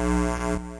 Música